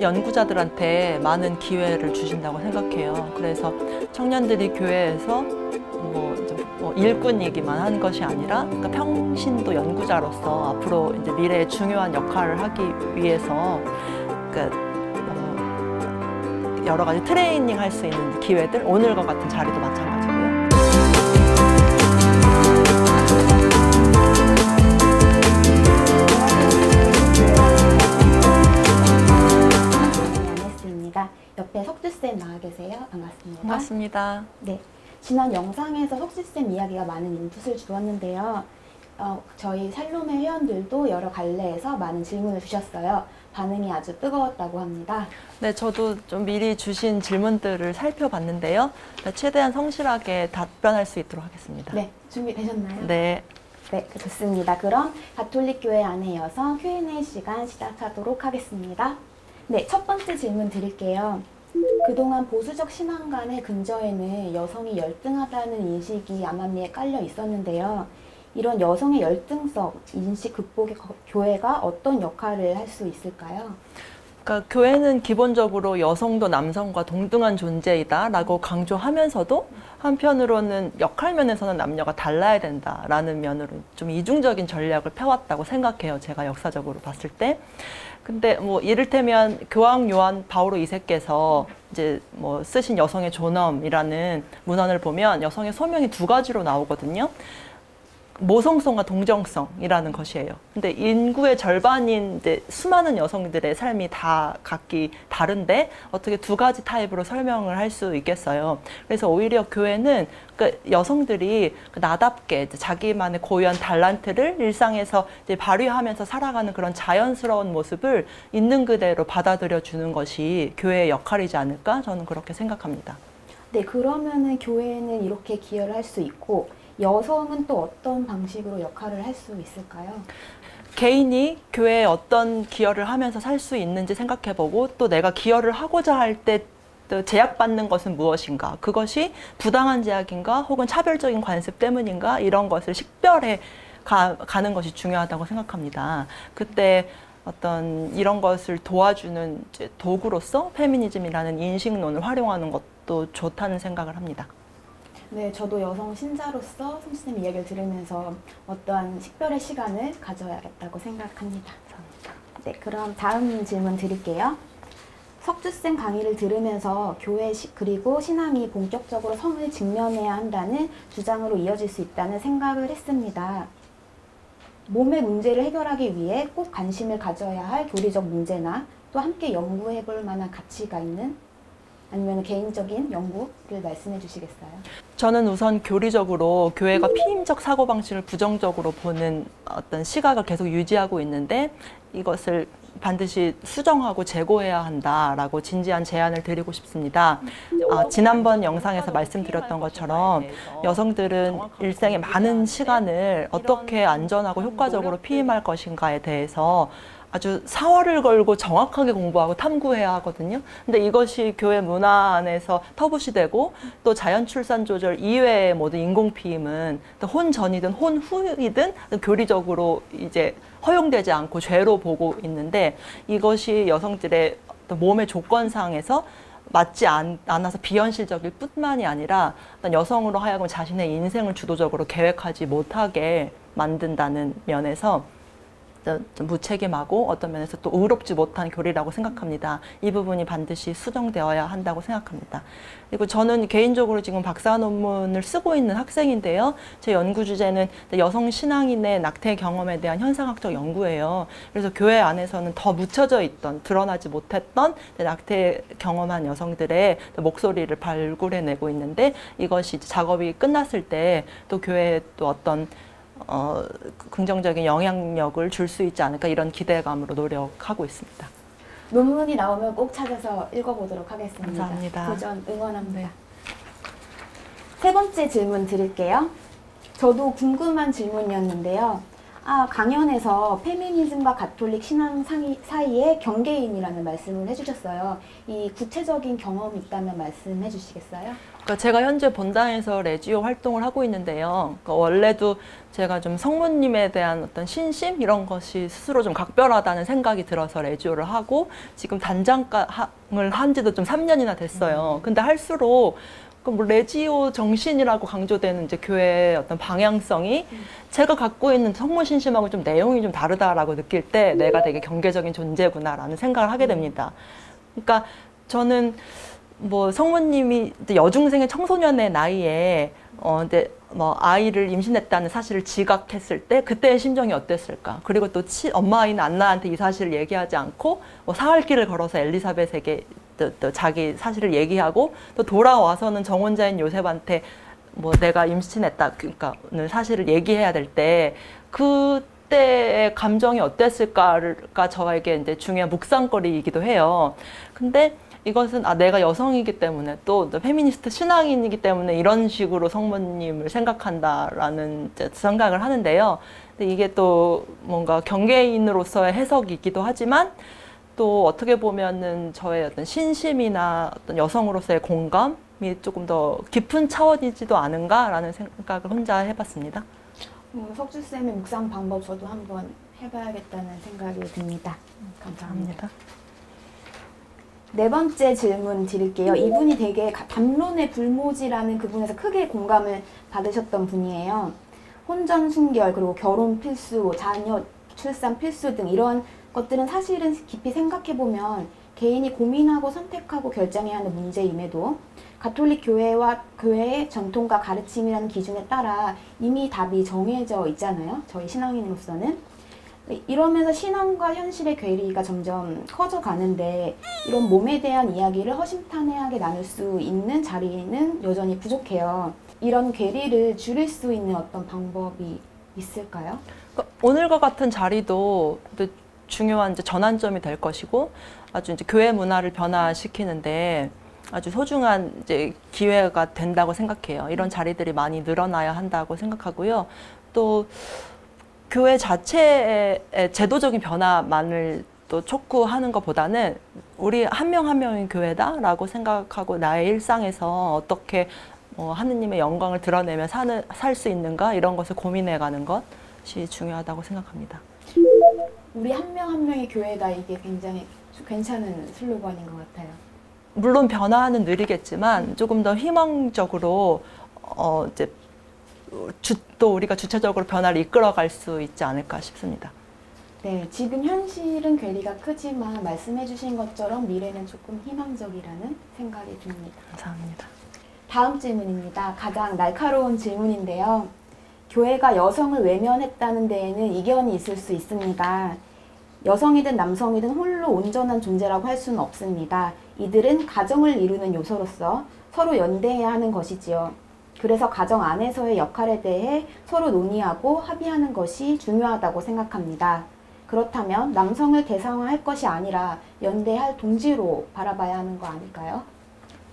연구자들한테 많은 기회를 주신다고 생각해요. 그래서 청년들이 교회에서 뭐, 뭐 일꾼이기만 한 것이 아니라 그러니까 평신도 연구자로서 앞으로 이제 미래에 중요한 역할을 하기 위해서 그러니까 어, 여러 가지 트레이닝 할 수 있는 기회들 오늘과 같은 자리도 마찬가지 석주쌤 나와 계세요. 반갑습니다. 반갑습니다. 네. 지난 영상에서 석주쌤 이야기가 많은 인풋을 주었는데요. 어, 저희 살롬의 회원들도 여러 갈래에서 많은 질문을 주셨어요. 반응이 아주 뜨거웠다고 합니다. 네, 저도 좀 미리 주신 질문들을 살펴봤는데요. 네, 최대한 성실하게 답변할 수 있도록 하겠습니다. 네, 준비되셨나요? 네. 네, 좋습니다. 그럼 가톨릭 교회 안에 이어서 Q&A 시간 시작하도록 하겠습니다. 네, 첫 번째 질문 드릴게요. 그동안 보수적 신앙관의 근저에는 여성이 열등하다는 인식이 암암리에 깔려 있었는데요. 이런 여성의 열등성 인식 극복에 거- 교회가 어떤 역할을 할 수 있을까요? 그러니까 교회는 기본적으로 여성도 남성과 동등한 존재이다라고 강조하면서도 한편으로는 역할 면에서는 남녀가 달라야 된다라는 면으로 좀 이중적인 전략을 펴왔다고 생각해요. 제가 역사적으로 봤을 때. 근데 뭐 이를테면 교황 요한 바오로 2세께서 이제 뭐 쓰신 여성의 존엄이라는 문헌을 보면 여성의 소명이 두 가지로 나오거든요. 모성성과 동정성이라는 것이에요. 근데 인구의 절반인 수많은 여성들의 삶이 다 각기 다른데 어떻게 두 가지 타입으로 설명을 할 수 있겠어요. 그래서 오히려 교회는 그 여성들이 그 나답게 자기만의 고유한 달란트를 일상에서 발휘하면서 살아가는 그런 자연스러운 모습을 있는 그대로 받아들여 주는 것이 교회의 역할이지 않을까 저는 그렇게 생각합니다. 네, 그러면은 교회는 이렇게 기여를 할 수 있고 여성은 또 어떤 방식으로 역할을 할 수 있을까요? 개인이 교회에 어떤 기여를 하면서 살 수 있는지 생각해보고 또 내가 기여를 하고자 할때 제약받는 것은 무엇인가 그것이 부당한 제약인가 혹은 차별적인 관습 때문인가 이런 것을 식별해 가, 가는 것이 중요하다고 생각합니다. 그때 어떤 이런 것을 도와주는 도구로서 페미니즘이라는 인식론을 활용하는 것도 좋다는 생각을 합니다. 네, 저도 여성 신자로서 성씨님 이야기를 들으면서 어떠한 식별의 시간을 가져야겠다고 생각합니다. 네, 그럼 다음 질문 드릴게요. 석주쌤 강의를 들으면서 교회 시, 그리고 신앙이 본격적으로 성을 직면해야 한다는 주장으로 이어질 수 있다는 생각을 했습니다. 몸의 문제를 해결하기 위해 꼭 관심을 가져야 할 교리적 문제나 또 함께 연구해 볼 만한 가치가 있는 아니면 개인적인 연구를 말씀해 주시겠어요? 저는 우선 교리적으로 교회가 피임적 사고방식을 부정적으로 보는 어떤 시각을 계속 유지하고 있는데 이것을 반드시 수정하고 재고해야 한다라고 진지한 제안을 드리고 싶습니다. 아, 지난번 영상에서 말씀드렸던 것처럼 여성들은 일생의 많은 시간을 어떻게 안전하고 효과적으로 피임할 것인가에 대해서 아주 사활을 걸고 정확하게 공부하고 탐구해야 하거든요. 근데 이것이 교회 문화 안에서 터부시 되고 또 자연 출산 조절 이외의 모든 인공 피임은 혼 전이든 혼 후이든 교리적으로 이제 허용되지 않고 죄로 보고 있는데 이것이 여성들의 몸의 조건상에서 맞지 않, 않아서 비현실적일 뿐만이 아니라 여성으로 하여금 자신의 인생을 주도적으로 계획하지 못하게 만든다는 면에서 좀 무책임하고 어떤 면에서 또 의롭지 못한 교리라고 생각합니다. 이 부분이 반드시 수정되어야 한다고 생각합니다. 그리고 저는 개인적으로 지금 박사 논문을 쓰고 있는 학생인데요. 제 연구 주제는 여성 신앙인의 낙태 경험에 대한 현상학적 연구예요. 그래서 교회 안에서는 더 묻혀져 있던 드러나지 못했던 낙태 경험한 여성들의 목소리를 발굴해내고 있는데 이것이 작업이 끝났을 때 또 교회에 또 어떤 어, 긍정적인 영향력을 줄 수 있지 않을까 이런 기대감으로 노력하고 있습니다. 논문이 나오면 꼭 찾아서 읽어보도록 하겠습니다. 감사합니다. 도전 응원합니다. 네. 세 번째 질문 드릴게요. 저도 궁금한 질문이었는데요. 아, 강연에서 페미니즘과 가톨릭 신앙 사이, 사이의 경계인이라는 말씀을 해주셨어요. 이 구체적인 경험이 있다면 말씀해 주시겠어요? 그러니까 제가 현재 본당에서 레지오 활동을 하고 있는데요. 그러니까 원래도 제가 좀 성모님에 대한 어떤 신심 이런 것이 스스로 좀 각별하다는 생각이 들어서 레지오를 하고 지금 단장을 한 지도 좀 3년이나 됐어요. 근데 할수록 그뭐 레지오 정신이라고 강조되는 이제 교회의 어떤 방향성이 제가 갖고 있는 성모 신심하고 좀 내용이 좀 다르다라고 느낄 때 내가 되게 경계적인 존재구나라는 생각을 하게 됩니다. 그러니까 저는 뭐 성모님이 여중생의 청소년의 나이에 어 이제 뭐 아이를 임신했다는 사실을 지각했을 때 그때의 심정이 어땠을까? 그리고 또 치, 엄마 아이는 안나한테 이 사실을 얘기하지 않고 뭐 사흘길을 걸어서 엘리사벳에게 또, 또 자기 사실을 얘기하고 또 돌아와서는 정혼자인 요셉한테 뭐 내가 임신했다 그러니까는 사실을 얘기해야 될 때 그때의 감정이 어땠을까가 저에게 이제 중요한 묵상거리이기도 해요. 근데 이것은 아 내가 여성이기 때문에 또 페미니스트 신앙인이기 때문에 이런 식으로 성모님을 생각한다라는 이제 생각을 하는데요. 근데 이게 또 뭔가 경계인으로서의 해석이기도 하지만 또 어떻게 보면은 저의 어떤 신심이나 어떤 여성으로서의 공감이 조금 더 깊은 차원이지도 않은가라는 생각을 혼자 해봤습니다. 음, 석주 쌤의 묵상 방법 저도 한번 해봐야겠다는 생각이 듭니다. 감사합니다. 네 번째 질문 드릴게요. 이분이 되게 가- 담론의 불모지라는 그 부분에서 크게 공감을 받으셨던 분이에요. 혼전 순결 그리고 결혼 필수, 자녀 출산 필수 등 이런 것들은 사실은 깊이 생각해 보면 개인이 고민하고 선택하고 결정해야 하는 문제임에도 가톨릭 교회와 교회의 전통과 가르침이라는 기준에 따라 이미 답이 정해져 있잖아요. 저희 신앙인으로서는. 이러면서 신앙과 현실의 괴리가 점점 커져 가는데 이런 몸에 대한 이야기를 허심탄회하게 나눌 수 있는 자리는 여전히 부족해요. 이런 괴리를 줄일 수 있는 어떤 방법이 있을까요? 그러니까 오늘과 같은 자리도 또 중요한 이제 전환점이 될 것이고 아주 이제 교회 문화를 변화시키는데 아주 소중한 이제 기회가 된다고 생각해요. 이런 자리들이 많이 늘어나야 한다고 생각하고요. 또 교회 자체의 제도적인 변화만을 또 촉구하는 것보다는 우리 한 명 한 명이 교회다라고 생각하고 나의 일상에서 어떻게 뭐 하느님의 영광을 드러내며 사는 살 수 있는가 이런 것을 고민해가는 것이 중요하다고 생각합니다. 우리 한 명 한 명이 교회다 이게 굉장히 괜찮은 슬로건인 것 같아요. 물론 변화는 느리겠지만 조금 더 희망적으로 어 이제 주, 또 우리가 주체적으로 변화를 이끌어갈 수 있지 않을까 싶습니다. 네, 지금 현실은 괴리가 크지만 말씀해주신 것처럼 미래는 조금 희망적이라는 생각이 듭니다. 감사합니다. 다음 질문입니다. 가장 날카로운 질문인데요. 교회가 여성을 외면했다는 데에는 이견이 있을 수 있습니다. 여성이든 남성이든 홀로 온전한 존재라고 할 수는 없습니다. 이들은 가정을 이루는 요소로서 서로 연대해야 하는 것이지요. 그래서 가정 안에서의 역할에 대해 서로 논의하고 합의하는 것이 중요하다고 생각합니다. 그렇다면 남성을 대상화할 것이 아니라 연대할 동지로 바라봐야 하는 거 아닐까요?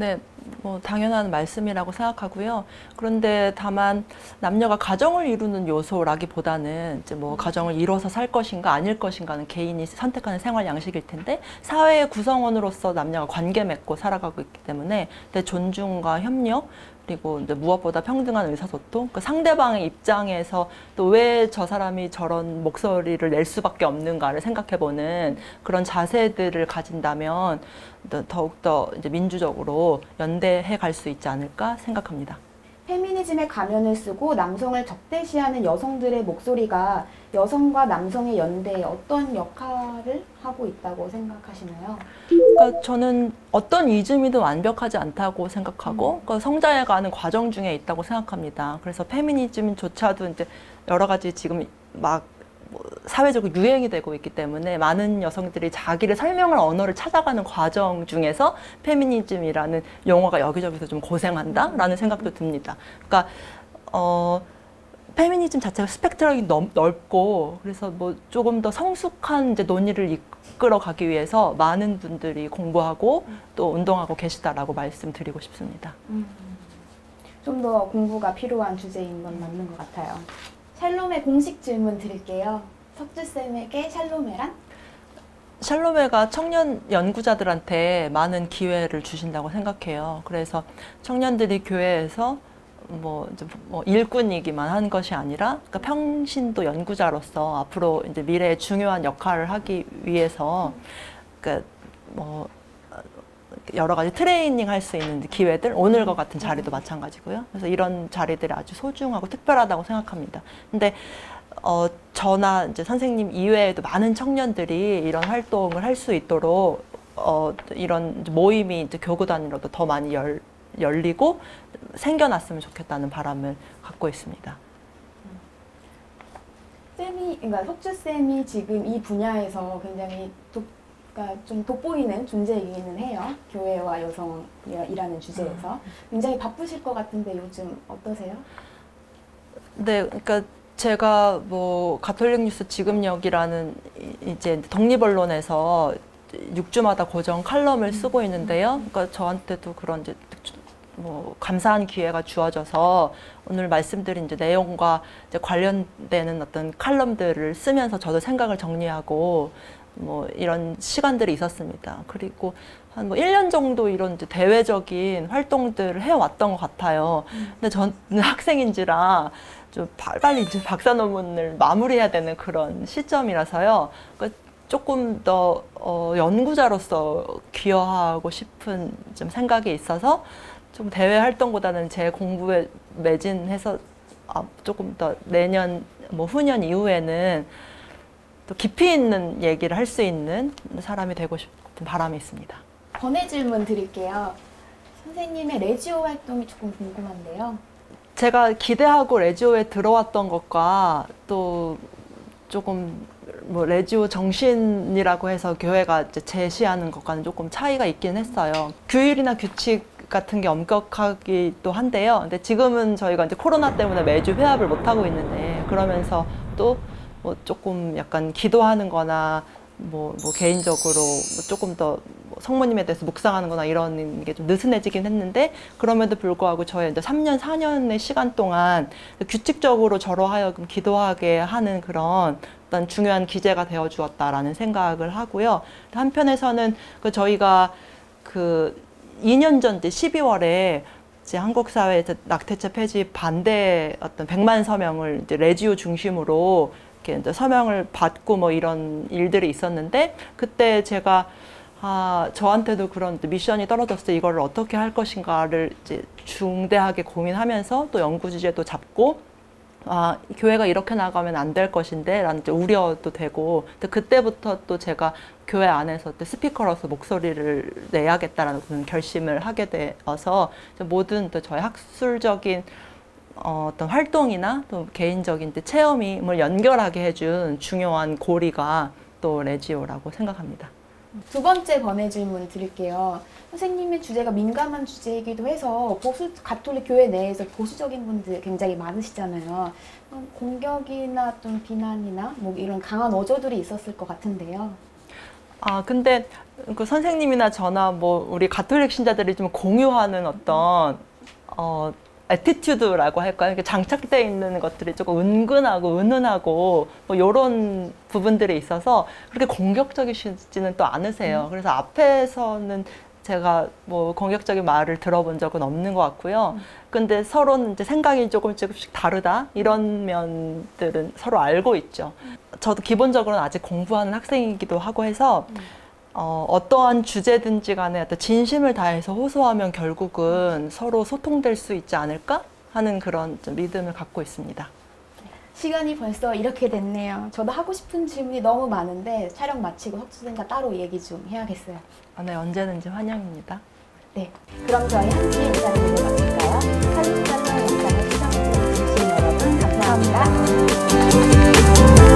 네, 뭐 당연한 말씀이라고 생각하고요. 그런데 다만 남녀가 가정을 이루는 요소라기보다는 이제 뭐 가정을 이뤄서 살 것인가 아닐 것인가는 개인이 선택하는 생활 양식일 텐데 사회의 구성원으로서 남녀가 관계 맺고 살아가고 있기 때문에 내 존중과 협력 그리고 이제 무엇보다 평등한 의사소통, 그 상대방의 입장에서 또 왜 저 사람이 저런 목소리를 낼 수밖에 없는가를 생각해보는 그런 자세들을 가진다면 더욱더 이제 민주적으로 연대해 갈 수 있지 않을까 생각합니다. 페미니즘의 가면을 쓰고 남성을 적대시하는 여성들의 목소리가 여성과 남성의 연대에 어떤 역할을 하고 있다고 생각하시나요? 그러니까 저는 어떤 이즘이든 완벽하지 않다고 생각하고 그러니까 성장해가는 과정 중에 있다고 생각합니다. 그래서 페미니즘조차도 이제 여러 가지 지금 막뭐 사회적으로 유행이 되고 있기 때문에 많은 여성들이 자기를 설명할 언어를 찾아가는 과정 중에서 페미니즘이라는 용어가 여기저기서 좀 고생한다라는 생각도 듭니다. 그러니까 어. 페미니즘 자체가 스펙트럼이 넓, 넓고 그래서 뭐 조금 더 성숙한 이제 논의를 이끌어 가기 위해서 많은 분들이 공부하고 또 운동하고 계시다라고 말씀드리고 싶습니다. 좀더 공부가 필요한 주제인 건 맞는 것 같아요. 샬롬의 공식 질문 드릴게요. 석주쌤에게 샬롬이란? 샬롬회가 청년 연구자들한테 많은 기회를 주신다고 생각해요. 그래서 청년들이 교회에서 뭐, 뭐 일꾼이기만 한 것이 아니라 그러니까 평신도 연구자로서 앞으로 이제 미래에 중요한 역할을 하기 위해서 그러니까 뭐 여러 가지 트레이닝 할 수 있는 기회들 오늘과 같은 자리도 마찬가지고요. 그래서 이런 자리들이 아주 소중하고 특별하다고 생각합니다. 근데 어, 저나 이제 선생님 이외에도 많은 청년들이 이런 활동을 할 수 있도록 어, 이런 모임이 이제 교구 단위로도 더 많이 열, 열리고 생겨났으면 좋겠다는 바람을 갖고 있습니다. 쌤이, 그러니까 석주 쌤이 지금 이 분야에서 굉장히 독, 그러니까 좀 돋보이는 존재이기는 해요. 교회와 여성이라는 주제에서. 굉장히 바쁘실 것 같은데 요즘 어떠세요? 네, 그러니까 제가 뭐 가톨릭 뉴스 지금역이라는 이- 이제 독립 언론에서 6주마다 고정 칼럼을 쓰고 있는데요. 그러니까 저한테도 그런 이제 뭐 감사한 기회가 주어져서 오늘 말씀드린 이제 내용과 이제 관련되는 어떤 칼럼들을 쓰면서 저도 생각을 정리하고 뭐 이런 시간들이 있었습니다. 그리고 한 뭐 1년 정도 이런 대외적인 활동들을 해왔던 것 같아요. 근데 저는 학생인지라 좀 파- 빨리 이제 박사 논문을 마무리해야 되는 그런 시점이라서요. 그러니까 조금 더 어, 연구자로서 기여하고 싶은 좀 생각이 있어서 좀 대외 활동보다는 제 공부에 매진해서 아, 조금 더 내년 뭐 후년 이후에는 또 깊이 있는 얘기를 할 수 있는 사람이 되고 싶은 바람이 있습니다. 번외 질문 드릴게요. 선생님의 레지오 활동이 조금 궁금한데요. 제가 기대하고 레지오에 들어왔던 것과 또 조금 뭐 레지오 정신이라고 해서 교회가 제시하는 것과는 조금 차이가 있긴 했어요. 규율이나 규칙 같은 게 엄격하기도 한데요. 근데 지금은 저희가 이제 코로나 때문에 매주 회합을 못 하고 있는데 그러면서 또 뭐 조금 약간 기도하는 거나 뭐, 뭐 개인적으로 뭐 조금 더뭐 성모님에 대해서 묵상하는 거나 이런 게 좀 느슨해지긴 했는데 그럼에도 불구하고 저의 이제 3년, 4년의 시간 동안 규칙적으로 저로 하여금 기도하게 하는 그런 어떤 중요한 기제가 되어 주었다라는 생각을 하고요. 한편에서는 그 저희가 그 2년 전 이제 12월에 이제 한국 사회에서 낙태죄 폐지 반대 어떤 100만 서명을 이제 레지오 중심으로 이렇게 이제 서명을 받고 뭐 이런 일들이 있었는데 그때 제가 아 저한테도 그런 또 미션이 떨어졌을 때 이거를 어떻게 할 것인가를 이제 중대하게 고민하면서 또 연구 주제도 잡고 아, 이 교회가 이렇게 나가면 안 될 것인데, 라는 우려도 되고, 근데 그때부터 또 제가 교회 안에서 또 스피커로서 목소리를 내야겠다라는 그런 결심을 하게 되어서, 모든 또 저의 학술적인 어, 어떤 활동이나 또 개인적인 또 체험임을 연결하게 해준 중요한 고리가 또 레지오라고 생각합니다. 두 번째 번외 질문 드릴게요. 선생님의 주제가 민감한 주제이기도 해서 보수 가톨릭 교회 내에서 보수적인 분들 굉장히 많으시잖아요. 음, 공격이나 좀 비난이나 뭐 이런 강한 어조들이 있었을 것 같은데요. 아, 근데 그 선생님이나 저나 뭐 우리 가톨릭 신자들이 좀 공유하는 어떤 어 attitude라고 할까요? 이렇게 장착되어 있는 것들이 조금 은근하고 은은하고 뭐 이런 부분들이 있어서 그렇게 공격적이시지는 또 않으세요. 그래서 앞에서는 제가 뭐 공격적인 말을 들어본 적은 없는 것 같고요. 근데 서로는 이제 생각이 조금 조금씩 다르다 이런 면들은 서로 알고 있죠. 저도 기본적으로는 아직 공부하는 학생이기도 하고 해서 어, 어, 어떠한 주제든지 간에 어떤 진심을 다해서 호소하면 결국은 서로 소통될 수 있지 않을까 하는 그런 좀 믿음을 갖고 있습니다. 시간이 벌써 이렇게 됐네요. 저도 하고 싶은 질문이 너무 많은데 촬영 마치고 석수생과 따로 얘기 좀 해야겠어요. 아, 네, 언제든지 환영입니다. 네, 그럼 저희 한치 영상을 마칠까요? 사진 촬영 영상을 시청해주신 여러분 감사합니다. 감사합니다.